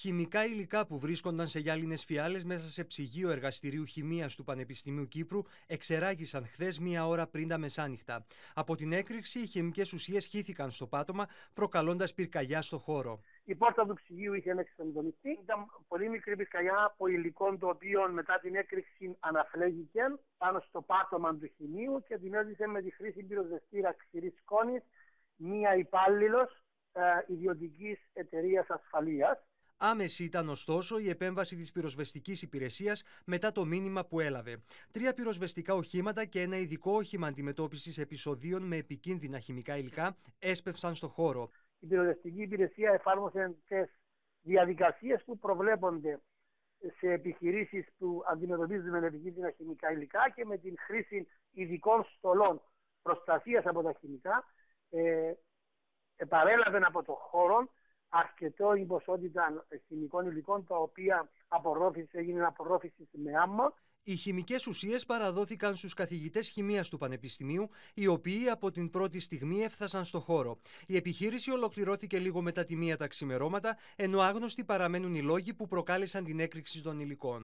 Χημικά υλικά που βρίσκονταν σε γυάλινες φιάλες μέσα σε ψυγείο εργαστηρίου χημίας του Πανεπιστημίου Κύπρου εξεράγησαν χθες μία ώρα πριν τα μεσάνυχτα. Από την έκρηξη, οι χημικές ουσίες χύθηκαν στο πάτωμα, προκαλώντας πυρκαγιά στο χώρο. Η πόρτα του ψυγείου είχε εξεντονιστεί. Ήταν πολύ μικρή πυρκαγιά από υλικό το οποίο μετά την έκρηξη αναφλέγηκε πάνω στο πάτωμα του χημείου και την έδισε με τη χρήση πυροσβεστήρα ξηρής σκόνης μία υπάλληλος ε, ιδιωτικής εταιρείας ασφαλείας. Άμεση ήταν ωστόσο η επέμβαση της πυροσβεστικής υπηρεσίας μετά το μήνυμα που έλαβε. Τρία πυροσβεστικά οχήματα και ένα ειδικό όχημα αντιμετώπισης επεισοδίων με επικίνδυνα χημικά υλικά έσπευσαν στο χώρο. Η πυροσβεστική υπηρεσία εφάρμοσε τις διαδικασίες που προβλέπονται σε επιχειρήσεις που αντιμετωπίζουν με επικίνδυνα χημικά υλικά και με την χρήση ειδικών στολών προστασίας από τα χημικά. Ε, επαρέλαβε από το χώρο αρκετό η ποσότητα χημικών υλικών τα οποία απορρόφησε, έγινε απορρόφησης με άμμο. Οι χημικές ουσίες παραδόθηκαν στους καθηγητές χημίας του Πανεπιστημίου, οι οποίοι από την πρώτη στιγμή έφτασαν στο χώρο. Η επιχείρηση ολοκληρώθηκε λίγο μετά τη μία τα ξημερώματα, ενώ άγνωστοι παραμένουν οι λόγοι που προκάλεσαν την έκρηξη των υλικών.